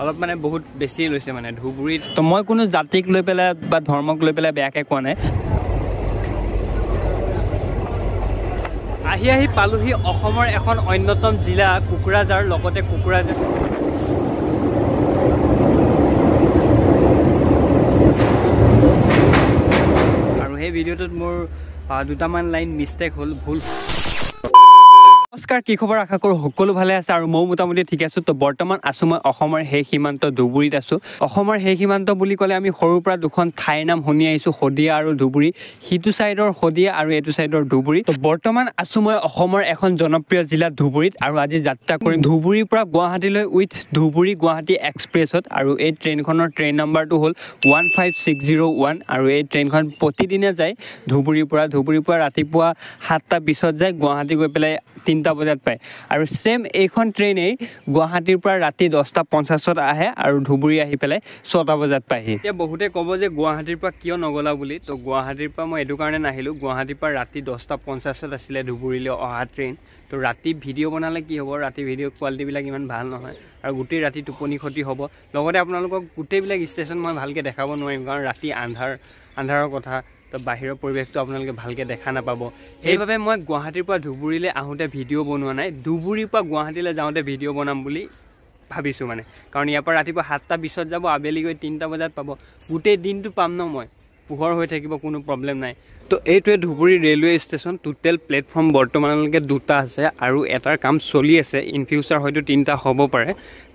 অলপ মানে বহুত বেছি লৈছে মানে ধুবুৰীত। তো মই কোনো জাতিক লৈ পেলাই বা ধৰ্মক লৈ পেলাই বেয়াকৈ কোৱা নাই। আহি আহি পালোহি অসমৰ এখন অন্যতম জিলা কোকৰাঝাৰ লগতে কোকৰাঝাৰ। আৰু সেই ভিডিঅ'টোত মোৰ দুটামান লাইন মিষ্টেক হ'ল ভুল। নমস্কাৰ কি খবৰ? আশা কৰোঁ সকলো ভালে আছে আৰু ময়ো মোটামুটি ঠিক আছোঁ। তো বৰ্তমান আছোঁ মই অসমৰ সেই সীমান্ত ধুবুৰীত আছোঁ। অসমৰ সেই সীমান্ত বুলি ক'লে আমি সৰুৰ পৰা দুখন ঠাইৰ নাম শুনি আহিছোঁ শদিয়া আৰু ধুবুৰী। সিটো ছাইডৰ শদিয়া আৰু এইটো ছাইডৰ ধুবুৰী। তো বৰ্তমান আছোঁ মই অসমৰ এখন জনপ্ৰিয় জিলা ধুবুৰীত আৰু আজি যাত্ৰা কৰিম ধুবুৰীৰ পৰা গুৱাহাটীলৈ উইথ ধুবুৰী গুৱাহাটী এক্সপ্ৰেছত আৰু এই ট্ৰেইনখনৰ ট্ৰেইন নাম্বাৰটো হ'ল one five six zero' one আৰু এই ট্ৰেইনখন প্ৰতিদিনে যায়। ধুবুৰীৰ পৰা ধুবুৰীৰ পৰা ৰাতিপুৱা সাতটা বিছত যায় গুৱাহাটী গৈ পেলাই তিনিটা বজাত পায়। আৰু ছেম এইখন ট্ৰেইনেই গুৱাহাটীৰ পৰা ৰাতি দহটা পঞ্চাছত আহে আৰু ধুবুৰী আহি পেলাই ছটা বজাত পায়হি। এতিয়া বহুতে ক'ব যে গুৱাহাটীৰ পৰা কিয় নগ'লা বুলি তো গুৱাহাটীৰ পৰা মই এইটো কাৰণে নাহিলোঁ। গুৱাহাটীৰ পৰা ৰাতি দহটা পঞ্চাছত আছিলে ধুবুৰীলৈ অহা ট্ৰেইন। তো ৰাতি ভিডিঅ' বনালে কি হ'ব? ৰাতি ভিডিঅ' কোৱালিটিবিলাক ইমান ভাল নহয়। আৰু গোটেই ৰাতি টোপনি ক্ষতি হ'ব। লগতে আপোনালোকক গোটেইবিলাক ষ্টেচন মই ভালকৈ দেখাব নোৱাৰিম কাৰণ ৰাতি আন্ধাৰ আন্ধাৰৰ কথা। তো বাহিৰৰ পৰিৱেশটো আপোনালোকে ভালকৈ দেখা নাপাব। সেইবাবে মই গুৱাহাটীৰ পৰা ধুবুৰীলৈ আহোঁতে ভিডিঅ' বনোৱা নাই ধুবুৰীৰ পৰা গুৱাহাটীলৈ যাওঁতে ভিডিঅ' বনাম বুলি ভাবিছোঁ মানে। কাৰণ ইয়াৰ পৰা ৰাতিপুৱা সাতটা বিছত যাব আবেলি গৈ তিনিটা বজাত পাব। গোটেই দিনটো পাম ন মই? পোহৰ হৈ থাকিব কোনো প্ৰব্লেম নাই। তো এইটোৱে Dhubri railway station total platform. বৰ্তমানলৈকে দুটা আছে আৰু এটাৰ কাম চলি আছে। ইন ফিউচাৰ হয়তো তিনিটা হ'ব পাৰে।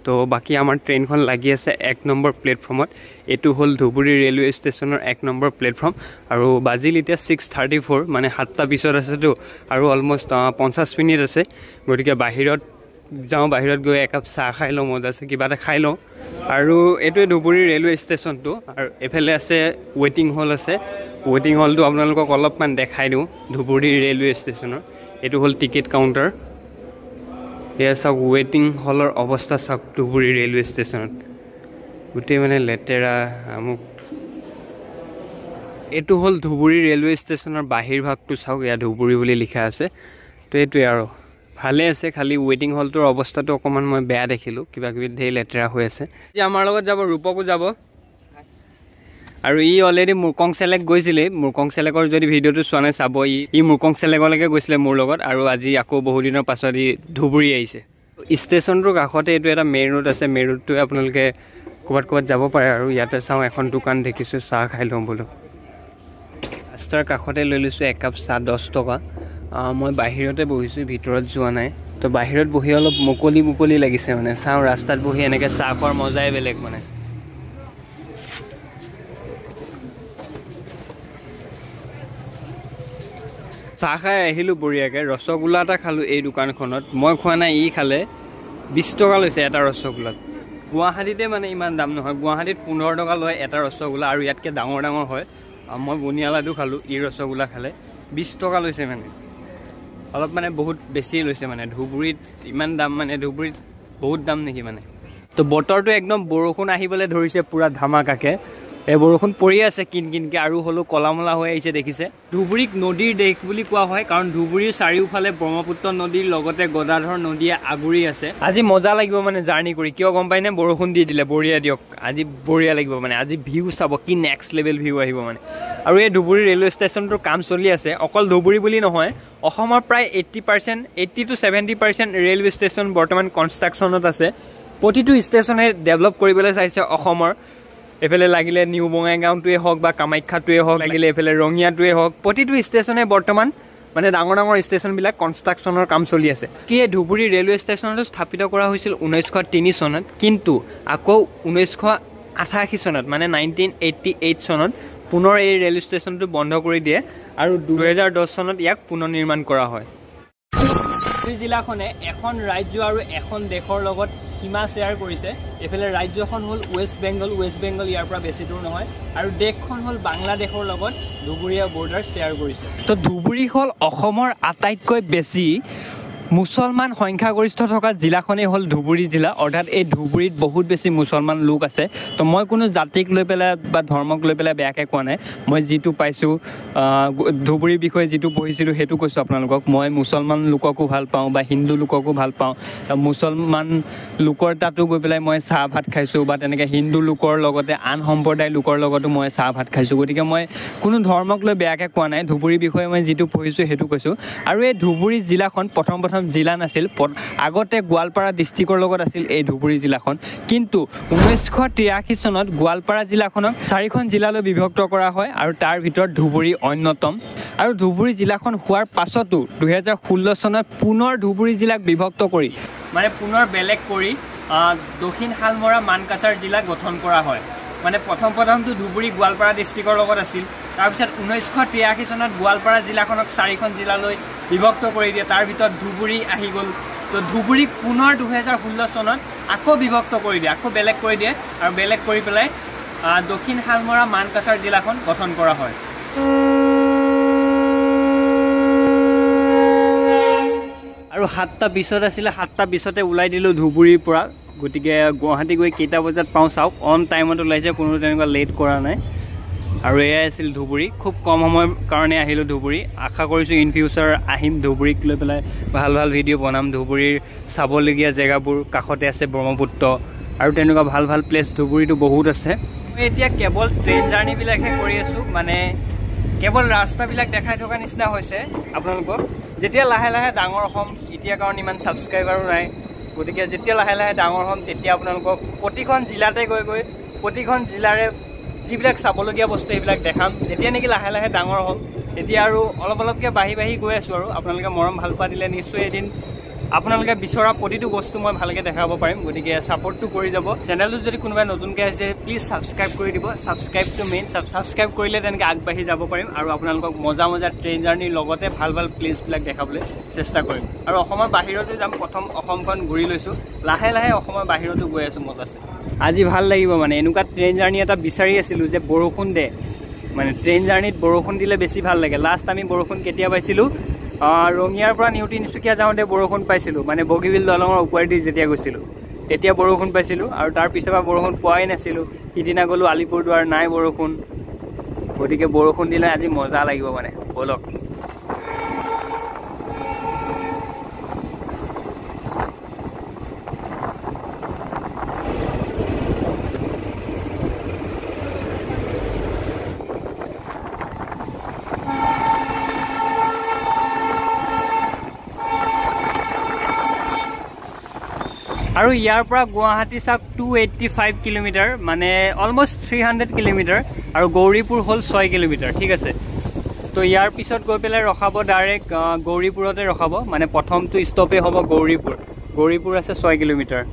তো বাকী আমাৰ ট্ৰেইনখন লাগি আছে এক নম্বৰ প্লেটফৰ্মত। এইটো হ'ল ধুবুৰী ৰেলৱে ষ্টেচনৰ এক নম্বৰ প্লেটফৰ্ম। আৰু বাজিল এতিয়া ছিক্স থাৰ্টি ফ'ৰ মানে সাতটা পিছত আছেতো আৰু অলমষ্ট পঞ্চাছ মিনিট আছে। গতিকে বাহিৰত যাওঁ বাহিৰত গৈ একাপ চাহ খাই লওঁ মজা আছে কিবা এটা খাই লওঁ। আৰু এইটোৱে ধুবুৰী ৰেলৱে ষ্টেচনটো। আৰু এইফালে আছে ৱেইটিং হল আছে। ৱেইটিং হলটো আপোনালোকক অলপমান দেখাই দিওঁ ধুবুৰী ৰেলৱে ষ্টেচনৰ। এইটো হ'ল টিকেট কাউণ্টাৰ। এয়া চাওক ৱেইটিং হলৰ অৱস্থা চাওক ধুবুৰী ৰেলৱে ষ্টেচনত গোটেই মানে লেতেৰা আমুক। এইটো হ'ল ধুবুৰী ৰেলৱে ষ্টেচনৰ বাহিৰ ভাগটো চাওক ইয়াত ধুবুৰী বুলি লিখা আছে। তো এইটোৱে আৰু। ভালে আছে খালি ৱেইটিং হলটোৰ অৱস্থাটো অকণমান মই বেয়া দেখিলোঁ কিবা কিবি ধেৰ লেতেৰা হৈ আছে। আমাৰ লগত যাব ৰূপকো যাব। আৰু ই অলৰেডি মুৰকং চেলেক গৈছিলেই মুৰকং চেলেকৰ যদি ভিডিঅ'টো চোৱা নাই চাব ই ই মুৰকং চেলেকলৈকে গৈছিলে মোৰ লগত আৰু আজি আকৌ বহুদিনৰ পাছত ই ধুবুৰী আহিছে। ষ্টেচনটোৰ কাষতে এইটো এটা মেইন ৰোড আছে। মেইন ৰোডটোৱে আপোনালোকে ক'ৰবাত ক'ৰবাত যাব পাৰে আৰু ইয়াতে চাওঁ এখন দোকান দেখিছোঁ চাহ খাই লওঁ বোলো। ৰাস্তাৰ কাষতে লৈ লৈছোঁ একাপ চাহ দহ টকা। মই বাহিৰতে বহিছোঁ ভিতৰত যোৱা নাই। তো বাহিৰত বহি অলপ মুকলি মুকলি লাগিছে মানে। চাওঁ ৰাস্তাত বহি এনেকৈ চাহ খোৱাৰ মজাই বেলেগ মানে। চাহ খাই আহিলোঁ বঢ়িয়াকৈ ৰসগোল্লা এটা খালোঁ এই দোকানখনত। মই খোৱা নাই ই খালে। বিছ টকা লৈছে এটা ৰসগোল্লাত গুৱাহাটীতে মানে ইমান দাম নহয় গুৱাহাটীত পোন্ধৰ টকা লয় এটা ৰসগোল্লা আৰু ইয়াতকৈ ডাঙৰ ডাঙৰ হয়। মই বুনিয়া লাডু খালোঁ ই ৰসগোল্লা খালে। বিছ টকা লৈছে মানে। অলপ মানে বহুত বেছি লৈছে মানে ধুবুৰীত ইমান দাম মানে ধুবুৰীত বহুত দাম নেকি মানে। তো বতৰটো একদম বৰষুণ আহিবলৈ ধৰিছে পূৰা ধামাকাকৈ। এই বৰষুণ পৰি আছে কিন কিনকৈ আৰু হ'লেও কলা মলা হৈ আহিছে দেখিছে। ধুবুৰীক নদীৰ দেশ বুলি কোৱা হয় কাৰণ ধুবুৰীৰ চাৰিওফালে ব্ৰহ্মপুত্ৰ নদীৰ লগতে গদাধৰ নদীয়ে আগুৰি আছে। আজি মজা লাগিব মানে জাৰ্ণি কৰি কিয় গম পাইনে বৰষুণ দি দিলে বঢ়িয়া দিয়ক। আজি বঢ়িয়া লাগিব মানে আজি ভিউ চাব কি নেক্সট লেভেল ভিউ আহিব মানে। আৰু এই ধুবুৰী ৰেলৱে ষ্টেচনটোৰ কাম চলি আছে অকল ধুবুৰী বুলি নহয় অসমৰ প্ৰায় eighty percent eighty to seventy percent railway station বৰ্তমান কনষ্ট্ৰাকশ্যনত আছে। প্ৰতিটো ষ্টেচনে ডেভেলপ কৰিবলৈ চাইছে অসমৰ। এইফালে লাগিলে নিউ বঙাইগাঁওটোৱে হওক বা কামাখ্যাটোৱে হওক লাগিলে। এইফালে ৰঙিয়াটোৱে হওক প্ৰতিটো ষ্টেচনে বৰ্তমান মানে ডাঙৰ ডাঙৰ ষ্টেচনবিলাক কনষ্ট্ৰাকশ্যনৰ কাম চলি আছে। কি এই ধুবুৰী ৰেলৱে ষ্টেচনটো স্থাপিত কৰা হৈছিল ঊনৈছশ তিনি চনত? কিন্তু আকৌ ঊনৈছশ আঠাশী চনত মানে নাইনটিন এইট্টি এইট চনত পুনৰ এই ৰেল ষ্টেচনটো বন্ধ কৰি দিয়ে আৰু দুহেজাৰ দহ চনত ইয়াক পুনৰ নিৰ্মাণ কৰা হয়। ধুবুৰী জিলাখনে এখন ৰাজ্য আৰু এখন দেশৰ লগত সীমা শ্বেয়াৰ কৰিছে। এইফালে ৰাজ্যখন হ'ল ৱেষ্ট বেংগল ৱেষ্ট বেংগল ইয়াৰ পৰা বেছি দূৰ নহয়। আৰু দেশখন হ'ল বাংলাদেশৰ লগত ধুবুৰীয়া বৰ্ডাৰ শ্বেয়াৰ কৰিছে। তো ধুবুৰী হ'ল অসমৰ আটাইতকৈ বেছি মুছলমান সংখ্যাগৰিষ্ঠ থকা জিলাখনেই হ'ল ধুবুৰী জিলা। অৰ্থাৎ এই ধুবুৰীত বহুত বেছি মুছলমান লোক আছে। তো মই কোনো জাতিক লৈ পেলাই বা ধৰ্মক লৈ পেলাই বেয়াকৈ কোৱা নাই। মই যিটো পাইছোঁ ধুবুৰীৰ বিষয়ে যিটো পঢ়িছিলোঁ সেইটো কৈছোঁ আপোনালোকক। মই মুছলমান লোককো ভাল পাওঁ বা হিন্দু লোককো ভাল পাওঁ। মুছলমান লোকৰ তাতো গৈ পেলাই মই চাহ ভাত খাইছোঁ বা তেনেকৈ হিন্দু লোকৰ লগতে আন সম্প্ৰদায়ৰ লোকৰ লগতো মই চাহ ভাত খাইছোঁ। গতিকে মই কোনো ধৰ্মক লৈ বেয়াকৈ কোৱা নাই। ধুবুৰীৰ বিষয়ে মই যিটো পঢ়িছোঁ সেইটো কৈছোঁ। আৰু এই ধুবুৰী জিলাখন প্ৰথম প্ৰথম জিলা নাছিল। আগতে গোৱালপাৰা ডিষ্ট্ৰিক্টৰ লগত আছিল এই ধুবুৰী জিলাখন। কিন্তু ঊনৈছশ তিৰাশী চনত গোৱালপাৰা জিলাখনক চাৰিখন জিলালৈ বিভক্ত কৰা হয় আৰু তাৰ ভিতৰত ধুবুৰী অন্যতম। আৰু ধুবুৰী জিলাখন হোৱাৰ পাছতো দুহেজাৰ ষোল্ল চনত পুনৰ ধুবুৰী জিলাক বিভক্ত কৰি মানে পুনৰ বেলেগ কৰি দক্ষিণ শালমৰা মানকাছাৰ জিলা গঠন কৰা হয়। মানে প্ৰথম প্ৰথমটো ধুবুৰী গোৱালপাৰা ডিষ্ট্ৰিক্টৰ লগত আছিল। তাৰপিছত ঊনৈছশ তিৰাশী চনত গোৱালপাৰা জিলাখনক চাৰিখন জিলালৈ বিভক্ত কৰি দিয়ে। তাৰ ভিতৰত ধুবুৰী আহি গ'ল। তো ধুবুৰীক পুনৰ দুহেজাৰ ষোল্ল চনত আকৌ বিভক্ত কৰি দিয়ে আকৌ বেলেগ কৰি দিয়ে আৰু বেলেগ কৰি পেলাই দক্ষিণ শালমৰা মানকাছাৰ জিলাখন গঠন কৰা হয়। আৰু সাতটা বিছত আছিলে সাতটা বিছতে ওলাই দিলোঁ ধুবুৰীৰ পৰা। গতিকে গুৱাহাটী গৈ কেইটা বজাত পাওঁ চাওক অন টাইমত ওলাইছে কোনো তেনেকুৱা লেট কৰা নাই। আৰু এয়াই আছিল ধুবুৰী। খুব কম সময়ৰ কাৰণে আহিলোঁ ধুবুৰী। আশা কৰিছোঁ ইন ফিউচাৰ আহিম ধুবুৰীক লৈ পেলাই ভাল ভাল ভিডিঅ' বনাম। ধুবুৰীৰ চাবলগীয়া জেগাবোৰ কাষতে আছে ব্ৰহ্মপুত্ৰ। আৰু তেনেকুৱা ভাল ভাল প্লেচ ধুবুৰীটো বহুত আছে। মই এতিয়া কেৱল ট্ৰেইন জাৰ্ণিবিলাকহে কৰি আছোঁ। মানে কেৱল ৰাস্তাবিলাক দেখাই থকা নিচিনা হৈছে আপোনালোকক। যেতিয়া লাহে লাহে ডাঙৰ হ'ম এতিয়া কাৰণ ইমান ছাবস্ক্ৰাইবাৰো নাই। গতিকে যেতিয়া লাহে লাহে ডাঙৰ হ'ম তেতিয়া আপোনালোকক প্ৰতিখন জিলাতে গৈ গৈ প্ৰতিখন জিলাৰে যিবিলাক চাবলগীয়া বস্তু সেইবিলাক দেখাম। যেতিয়া নেকি লাহে লাহে ডাঙৰ হ'ম তেতিয়া আৰু অলপ অলপকৈ বাঢ়ি বাঢ়ি গৈ আছোঁ আৰু। আপোনালোকে মৰম ভাল পোৱা দিলে নিশ্চয় এদিন। আপোনালোকে বিচৰা প্ৰতিটো বস্তু মই ভালকৈ দেখাব পাৰিম গতিকে ছাপৰ্টটো কৰি যাব। চেনেলটোত যদি কোনোবাই নতুনকৈ আহিছে প্লিজ ছাবস্ক্ৰাইব কৰি দিব। ছাবস্ক্ৰাইবটো মেইন ছাবস্ক্ৰাইব কৰিলে তেনেকৈ আগবাঢ়ি যাব পাৰিম আৰু আপোনালোকক মজা মজা ট্ৰেইন জাৰ্ণিৰ লগতে ভাল ভাল প্লেচবিলাক দেখাবলৈ চেষ্টা কৰিম। আৰু অসমৰ বাহিৰতো যাম প্ৰথম অসমখন ঘূৰি লৈছোঁ। লাহে লাহে অসমৰ বাহিৰতো গৈ আছোঁ মজাছে আজি ভাল লাগিব মানে। এনেকুৱা ট্ৰেইন জাৰ্ণি এটা বিচাৰি আছিলোঁ যে বৰষুণ দে। মানে ট্ৰেইন জাৰ্ণিত বৰষুণ দিলে বেছি ভাল লাগে। লাষ্ট আমি বৰষুণ কেতিয়া পাইছিলোঁ? ৰঙিয়াৰ পৰা নিউ তিনিচুকীয়া যাওঁতে বৰষুণ পাইছিলোঁ। মানে বগীবিল দলঙৰ ওপৰেদি যেতিয়া গৈছিলোঁ। তেতিয়া বৰষুণ পাইছিলোঁ আৰু তাৰ পিছৰ পৰা বৰষুণ পোৱাই নাছিলোঁ। সিদিনা গ'লোঁ আলিপুৰদুৱাৰ নাই বৰষুণ। গতিকে বৰষুণ দিলে আজি মজা লাগিব মানে। ব'লক। আৰু ইয়াৰ পৰা গুৱাহাটী চাওক টু এইটটি ফাইভ কিলোমিটাৰ মানে অলমষ্ট থ্ৰী হাণ্ড্ৰেড কিলোমিটাৰ আৰু গৌৰীপুৰ হ'ল ছয় কিলোমিটাৰ ঠিক আছে? তো ইয়াৰ পিছত গৈ পেলাই ৰখাব ডাইৰেক্ট গৌৰীপুৰতে ৰখাব মানে প্ৰথমটো ষ্টপেই হ'ব গৌৰীপুৰ। গৌৰীপুৰ আছে ছয় কিলোমিটাৰ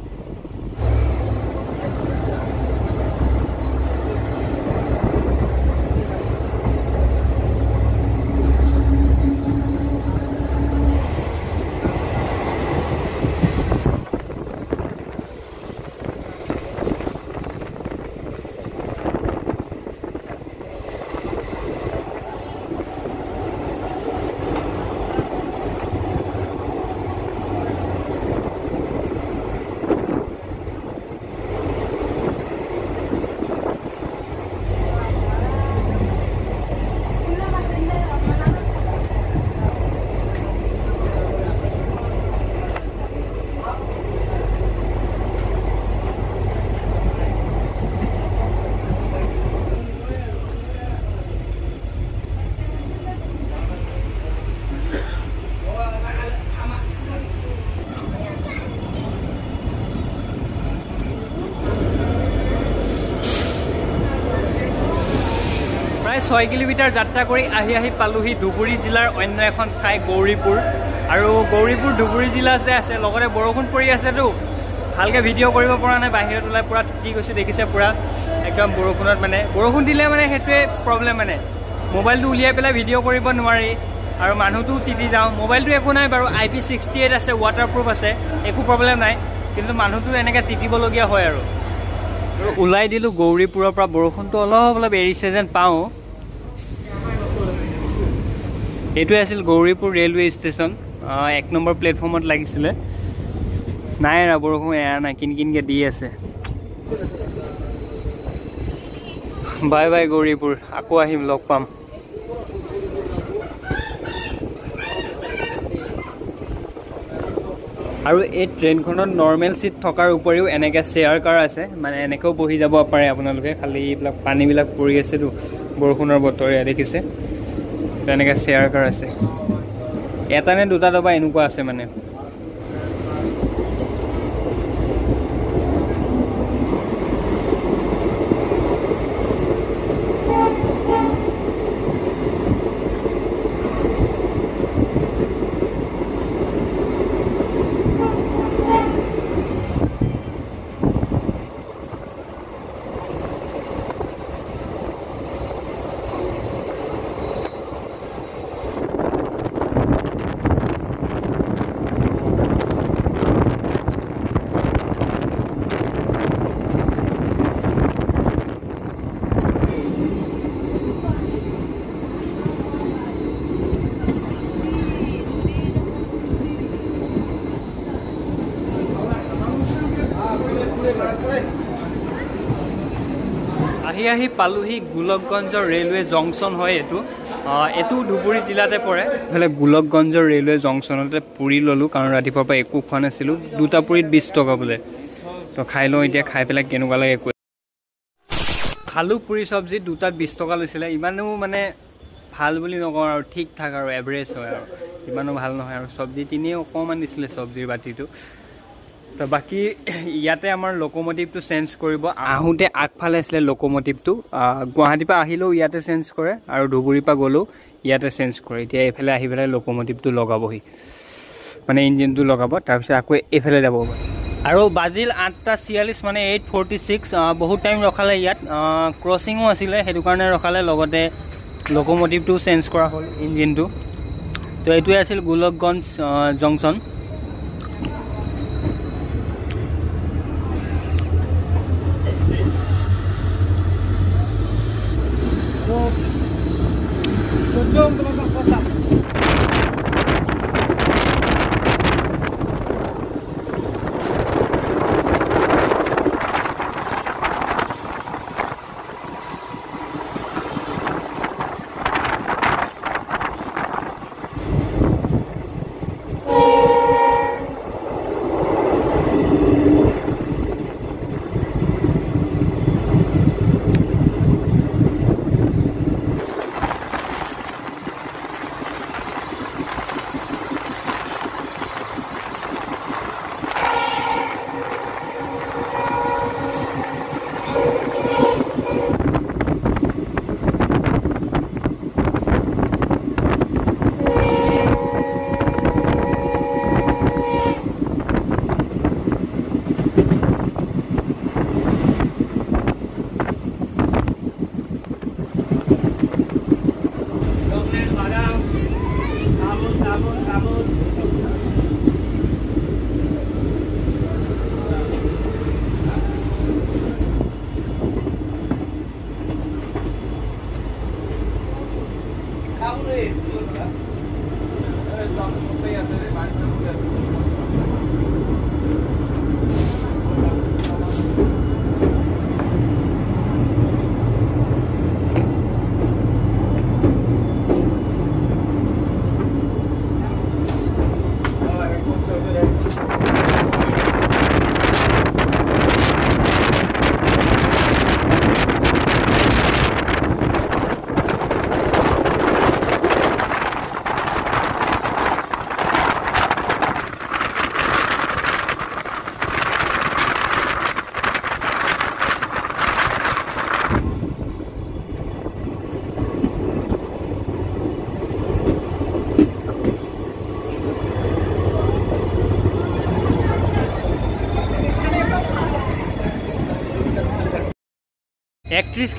প্ৰায় ছয় কিলোমিটাৰ যাত্ৰা কৰি আহি আহি পালোহি ধুবুৰী জিলাৰ অন্য এখন ঠাই গৌৰীপুৰ। আৰু গৌৰীপুৰ ধুবুৰী জিলা যে আছে লগতে বৰষুণ পৰি আছেতো। ভালকৈ ভিডিঅ' কৰিব পৰা নাই বাহিৰত ওলাই পূৰা তিতি গৈছে দেখিছে পূৰা। একদম বৰষুণত মানে বৰষুণ দিলে মানে সেইটোৱে প্ৰব্লেম মানে। মোবাইলটো উলিয়াই পেলাই ভিডিঅ' কৰিব নোৱাৰি। আৰু মানুহটো তিতি যাওঁ। মোবাইলটো একো নাই বাৰু আই পি ছিক্সটি এইট আছে ৱাটাৰপ্ৰুফ আছে একো প্ৰব্লেম নাই। কিন্তু মানুহটো এনেকৈ তিতিবলগীয়া হয় আৰু। ওলাই দিলোঁ গৌৰীপুৰৰ পৰা। বৰষুণটো অলপ অলপ এৰিছে যেন পাওঁ। এইটোৱে আছিল গৌৰীপুৰ ৰেলৱে ষ্টেচন। এক নম্বৰ প্লেটফৰ্মত লাগিছিলে। নাই আৰু বৰষুণ এৰা নাই কিন কিনকৈ দি আছে। বাই বাই গৌৰীপুৰ আকৌ আহিম লগ পাম। আৰু এই ট্ৰেইনখনত নৰ্মেল চিট থকাৰ উপৰিও এনেকৈ চেয়াৰ কাৰ আছে মানে এনেকৈও বহি যাব পাৰে আপোনালোকে খালি এইবিলাক পানীবিলাক পৰি আছেতো বৰষুণৰ বতৰে দেখিছে। তেনেকৈ চেয়াৰ কাৰ আছে। এটা নে দুটা দবা এনেকুৱা আছে মানে। আহি আহি পালোহি গোলকগঞ্জৰ ৰেলৱে জংচন হয় এইটো। এইটো ধুবুৰী জিলাতে পৰে। ইফালে গোলকগঞ্জৰ ৰেলৱে জংচনতে পুৰি ল'লোঁ কাৰণ ৰাতিপুৱাৰ পৰা একো খোৱা নাছিলোঁ। দুটা পুৰিত বিছ টকা বোলে। তো খাই লওঁ এতিয়া খাই পেলাই কেনেকুৱা লাগে কৈ খালোঁ পুৰি চব্জি দুটাত বিছ টকা লৈছিলে। ইমানো মানে ভাল বুলি নকওঁ আৰু ঠিক ঠাক আৰু এভাৰেজ হয় আৰু। ইমানো ভাল নহয় আৰু। চব্জি তিনিয়ে অকণমান দিছিলে চব্জিৰ বাতিটো। তো বাকী ইয়াতে আমাৰ লোক'মটিভটো চেঞ্জ কৰিব। আহোঁতে আগফালে আছিলে লোক'মটিভটো গুৱাহাটীৰ পৰা আহিলেও ইয়াতে চেঞ্জ কৰে আৰু ধুবুৰীৰ পৰা গ'লেও ইয়াতে চেঞ্জ কৰে। এতিয়া এইফালে আহি পেলাই লোক'মটিভটো লগাবহি। মানে ইঞ্জিনটো লগাব তাৰপিছত আকৌ এইফালে যাব। আৰু বাজিল আঠটা ছিয়াল্লিছ মানে এইট ফৰ্টি ছিক্স বহুত টাইম ৰখালে ইয়াত। ক্ৰচিঙো আছিলে সেইটো কাৰণে ৰখালে। লগতে লোক'মটিভটো চেঞ্জ কৰা হ'ল ইঞ্জিনটো তো এইটোৱে আছিল গোলকগঞ্জ জংচন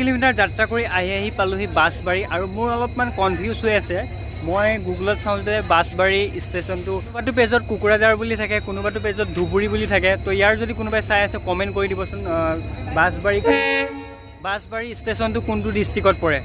কিলোমিটাৰ যাত্ৰা কৰি আহি আহি পালোহি বাছবাৰী আৰু মোৰ অলপমান কনফিউজ হৈ আছে। মই গুগলত চাওঁতে বাছবাৰী ষ্টেচনটো কোনোবাটো পেজত কোকৰাঝাৰ বুলি থাকে কোনোবাটো পেজত ধুবুৰী বুলি থাকে। তো ইয়াৰ যদি কোনোবাই চাই আছে কমেণ্ট কৰি দিবচোন বাছবাৰী বাছবাৰী ষ্টেচনটো কোনটো ডিষ্ট্ৰিক্টত পৰে?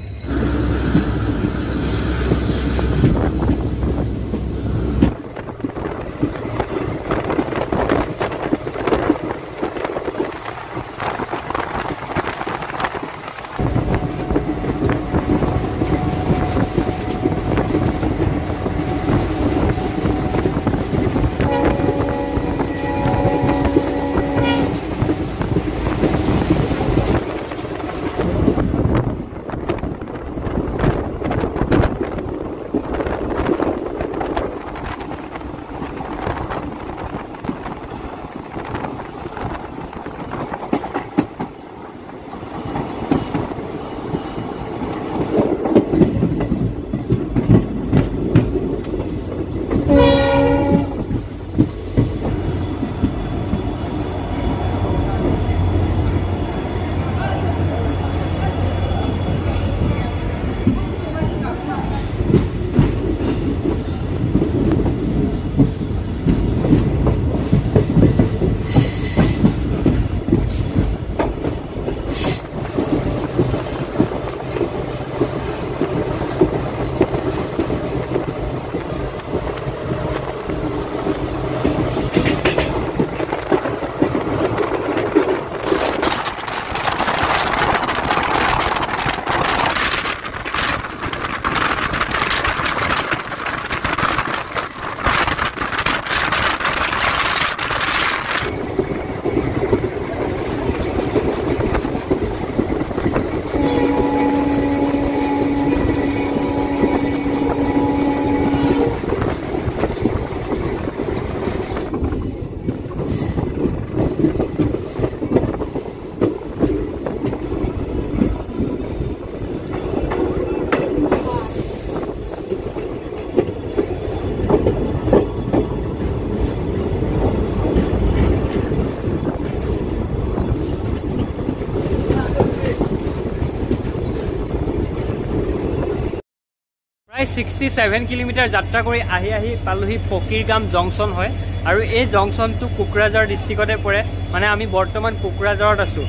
ছিক্সটি ছেভেন কিলোমিটাৰ যাত্ৰা কৰি আহি আহি পালোহি ফকীৰগাম জংচন হয়। আৰু এই জংচনটো কোকৰাঝাৰ ডিষ্ট্ৰিক্টতে পৰে। মানে আমি বৰ্তমান কোকৰাঝাৰত আছোঁ।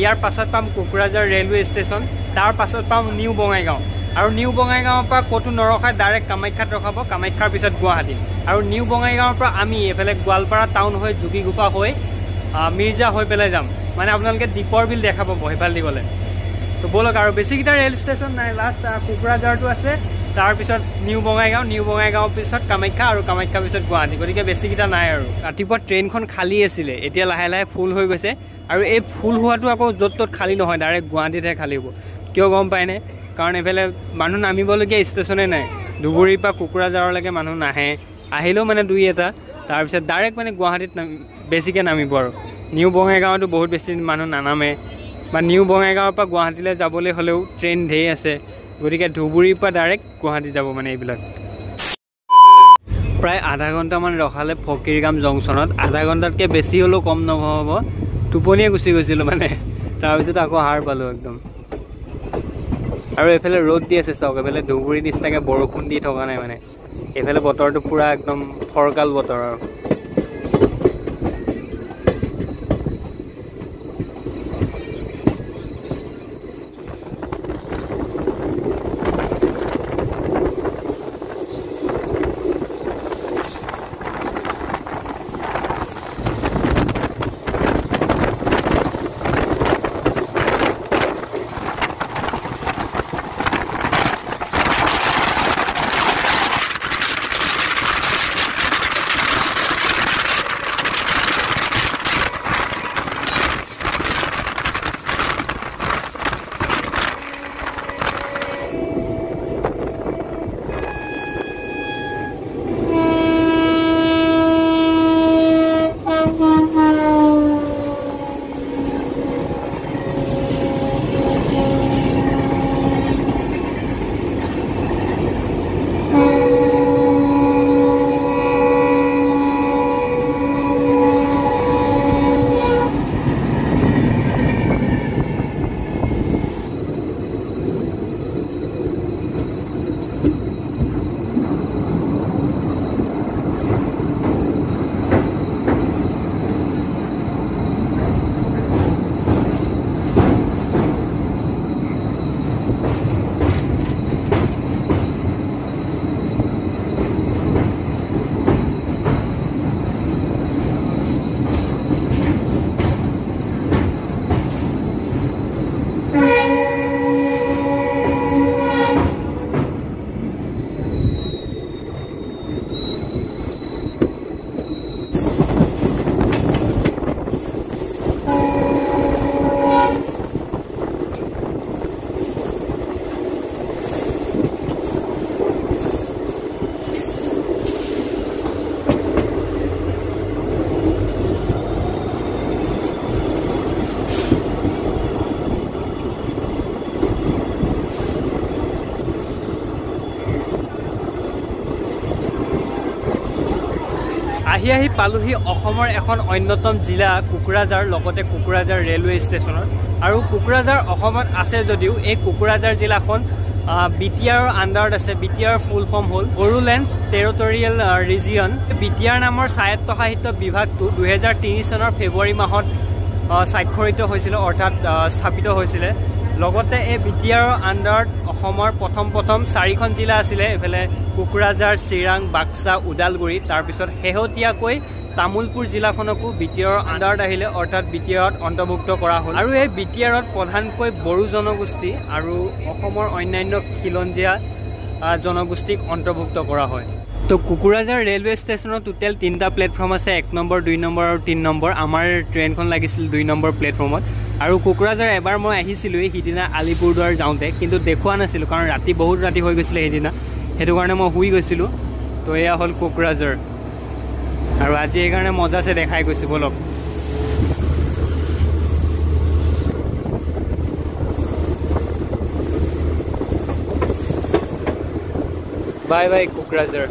ইয়াৰ পাছত পাম কোকৰাঝাৰ ৰেলৱে ষ্টেচন তাৰ পাছত পাম নিউ বঙাইগাঁও। আৰু নিউ বঙাইগাঁৱৰ পৰা ক'তো নৰখাই ডাইৰেক্ট কামাখ্যাত ৰখাব কামাখ্যাৰ পিছত গুৱাহাটী। আৰু নিউ বঙাইগাঁৱৰ পৰা আমি এইফালে গোৱালপাৰা টাউন হৈ যোগীগোপা হৈ মিৰ্জা হৈ পেলাই যাম। মানে আপোনালোকে দীপৰ বিল দেখা পাব সেইফালে দি গ'লে। তো ব'লক আৰু বেছিকেইটা ৰেল ষ্টেচন নাই লাষ্ট কোকৰাঝাৰটো আছে। তাৰপিছত নিউ বঙাইগাঁও নিউ বঙাইগাঁৱৰ পিছত কামাখ্যা আৰু কামাখ্যাৰ পিছত গুৱাহাটী। গতিকে বেছিকেইটা নাই আৰু। ৰাতিপুৱা ট্ৰেইনখন খালী আছিলে এতিয়া লাহে লাহে ফুল হৈ গৈছে। আৰু এই ফুল হোৱাটো আকৌ য'ত ত'ত খালী নহয় ডাইৰেক্ট গুৱাহাটীতহে খালী হ'ব। কিয় গম পায়নে কাৰণ এইফালে মানুহ নামিবলগীয়া ষ্টেচনে নাই। ধুবুৰীৰ পৰা কোকৰাঝাৰলৈকে মানুহ নাহে। আহিলেও মানে দুই এটা। তাৰপিছত ডাইৰেক্ট মানে গুৱাহাটীত বেছিকৈ নামিব আৰু। নিউ বঙাইগাঁৱতো বহুত বেছি মানুহ নানামে। বা নিউ বঙাইগাঁৱৰ পৰা গুৱাহাটীলৈ যাবলৈ হ'লেও ট্ৰেইন ঢেৰ আছে। গতিকে ধুবুৰীৰ পৰা ডাইৰেক্ট গুৱাহাটী যাব মানে এইবিলাক। প্ৰায় আধা ঘণ্টামান ৰখালে ফকীৰগাম জংচনত। আধা ঘণ্টাতকৈ বেছি হ'লেও কম নহ'ব। টোপনিয়ে গুচি গৈছিলোঁ মানে। তাৰপিছত আকৌ হাৰ পালোঁ একদম। আৰু এইফালে ৰ'দ দি আছে চাওক এইফালে ধুবুৰী নিচিনাকৈ বৰষুণ দি থকা নাই মানে। এইফালে বতৰটো পূৰা একদম ফৰকাল বতৰ আৰু। আহি আহি পালোহি অসমৰ এখন অন্যতম জিলা কোকৰাঝাৰ লগতে কোকৰাঝাৰ ৰেলৱে ষ্টেচনত আৰু কোকৰাঝাৰ অসমত আছে যদিও এই কোকৰাঝাৰ জিলাখন বি টি আৰৰ আণ্ডাৰত আছে। বি টি আৰৰ ফুল ফৰ্ম হ'ল Bodoland territorial region. B T R নামৰ স্বায়ত্ত সাহিত্য বিভাগটো দুহেজাৰ তিনি চনৰ ফেব্ৰুৱাৰী মাহত স্বাক্ষৰিত হৈছিলে অৰ্থাৎ স্থাপিত হৈছিলে। লগতে এই বি টি আৰৰ আণ্ডাৰত অসমৰ প্ৰথম প্ৰথম চাৰিখন জিলা আছিলে এইফালে কোকৰাঝাৰ চিৰাং বাক্সা ওদালগুৰি তাৰপিছত শেহতীয়াকৈ তামোলপুৰ জিলাখনকো বি টি আৰৰ আণ্ডাৰত আহিলে অৰ্থাৎ বি টি আৰত অন্তৰ্ভুক্ত কৰা হ'ল। আৰু এই বি টি আৰত প্ৰধানকৈ বড়ো জনগোষ্ঠী আৰু অসমৰ অন্যান্য খিলঞ্জীয়া জনগোষ্ঠীক অন্তৰ্ভুক্ত কৰা হয়। তো কোকৰাঝাৰ ৰেলৱে ষ্টেচনত টোটেল তিনিটা প্লেটফৰ্ম আছে এক নম্বৰ দুই নম্বৰ আৰু তিনি নম্বৰ। আমাৰ ট্ৰেইনখন লাগিছিল দুই নম্বৰ প্লেটফৰ্মত। আৰু কোকৰাঝাৰ এবাৰ মই আহিছিলোঁৱেই সিদিনা আলিপুৰদুৱাৰ যাওঁতে কিন্তু দেখুওৱা নাছিলোঁ কাৰণ ৰাতি বহুত ৰাতি হৈ গৈছিলে সেইদিনা। সেইটো কাৰণে মই শুই গৈছিলোঁ। তো এয়া হ'ল কোকৰাঝাৰ। আৰু আজি সেইকাৰণে মজাছে দেখাই গৈছোঁ বলক। Bye bye Kokrajhar.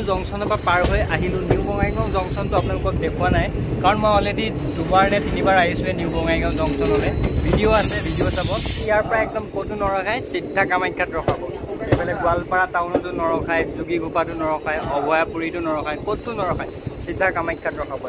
বঙাইগাঁও জংচনৰ পৰা পাৰ হৈ আহিলোঁ। নিউ বঙাইগাঁও জংচনটো আপোনালোকক দেখুওৱা নাই। কাৰণ মই অলৰেডি দুবাৰ নে তিনিবাৰ আহিছোঁৱে নিউ বঙাইগাঁও জংচনলৈ। ভিডিঅ' আছে ভিডিঅ' চাব। ইয়াৰ পৰা একদম ক'তো নৰখায় চিধা কামাখ্যাত ৰখাব। এইফালে গোৱালপাৰা টাউনতো নৰখায় যোগীঘোপাটো নৰখায় অভয়াপুৰীটো নৰখায় ক'তো নৰখায় চিধা কামাখ্যাত ৰখাব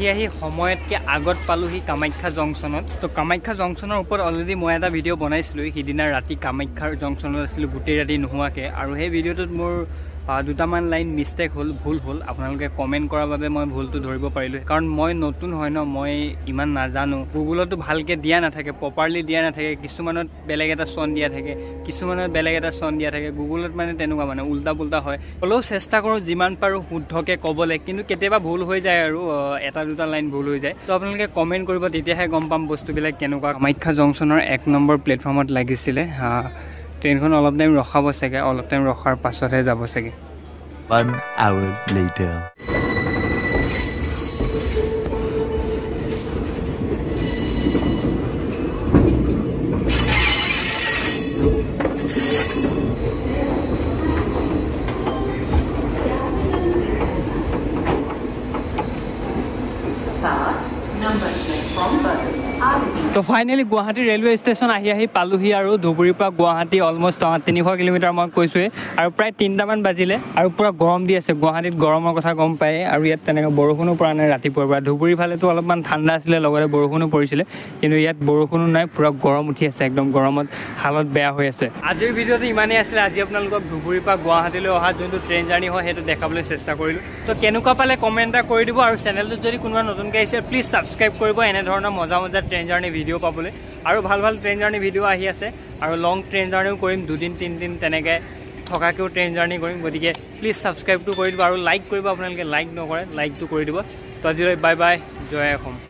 আহি আহি সময়তকৈ আগত পালোহি কামাখ্যা জংচনত। তো কামাখ্যা জংচনৰ ওপৰত অলৰেডি মই এটা ভিডিঅ' বনাইছিলোঁ সিদিনা ৰাতি কামাখ্যাৰ জংচনত আছিলোঁ গোটেই ৰাতি নোহোৱাকৈ। আৰু সেই ভিডিঅ'টোত মোৰ দুটামান লাইন মিষ্টেক হ'ল ভুল হ'ল। আপোনালোকে কমেণ্ট কৰাৰ বাবে মই ভুলটো ধৰিব পাৰিলোঁ কাৰণ মই নতুন হয় ন মই ইমান নাজানো। গুগলতো ভালকৈ দিয়া নাথাকে প্ৰপাৰলি দিয়া নাথাকে কিছুমানত বেলেগ এটা চন দিয়া থাকে কিছুমানত বেলেগ এটা চন দিয়া থাকে। গুগলত মানে তেনেকুৱা মানে উল্টা পুল্টা হয়। হ'লেও চেষ্টা কৰোঁ যিমান পাৰোঁ শুদ্ধকৈ ক'বলৈ। কিন্তু কেতিয়াবা ভুল হৈ যায় আৰু এটা দুটা লাইন ভুল হৈ যায়। তো আপোনালোকে কমেণ্ট কৰিব তেতিয়াহে গম পাম বস্তুবিলাক কেনেকুৱা। কামাখ্যা জংচনৰ এক নম্বৰ প্লেটফৰ্মত লাগিছিলে। ট্ৰেইনখন অলপ টাইম ৰখাব চাগে অলপ টাইম ৰখাৰ পাছতহে যাব চাগে। তো ফাইনেলি গুৱাহাটী ৰেলৱে ষ্টেচন আহি আহি পালোহি আৰু ধুবুৰীৰ পৰা গুৱাহাটী অলমষ্ট তিনিশ কিলোমিটাৰ মই কৈছোঁৱেই আৰু প্ৰায় তিনিটামান বাজিলে আৰু পূৰা গৰম দি আছে। গুৱাহাটীত গৰমৰ কথা গম পায়ে আৰু ইয়াত তেনেকৈ বৰষুণো পৰা নাই ৰাতিপুৱাৰ পৰা। ধুবুৰী ফালেতো অলপমান ঠাণ্ডা আছিলে লগতে বৰষুণো পৰিছিলে। কিন্তু ইয়াত বৰষুণো নাই পূৰা গৰম উঠি আছে একদম গৰমত হালত বেয়া হৈ আছে। আজিৰ ভিডিঅ'টো ইমানেই আছিলে। আজি আপোনালোকক ধুবুৰীৰ পৰা গুৱাহাটীলৈ অহা যোনটো ট্ৰেইন জাৰ্ণি হয় সেইটো দেখাবলৈ চেষ্টা কৰিলোঁ। তো কেনেকুৱা পালে কমেণ্ট এটা কৰি দিব আৰু চেনেলটোত যদি কোনোবা নতুনকৈ আহিছে প্লিজ ছাবস্ক্ৰাইব কৰিব। এনেধৰণৰ মজা মজা ট্ৰেইন জাৰ্ণি ভিডিঅ' পাবলৈ। আৰু ভাল ভাল ট্ৰেইন জাৰ্ণি ভিডিঅ' আহি আছে। আৰু লং ট্ৰেইন জাৰ্ণিও কৰিম দুদিন তিনিদিন তেনেকৈ থকাকৈও ট্ৰেইন জাৰ্ণি কৰিম। গতিকে প্লিজ ছাবস্ক্ৰাইবটো কৰি দিব আৰু লাইক কৰিব। আপোনালোকে লাইক নকৰে লাইকটো কৰি দিব। তো আজিলৈ বাই বাই জয় অসম।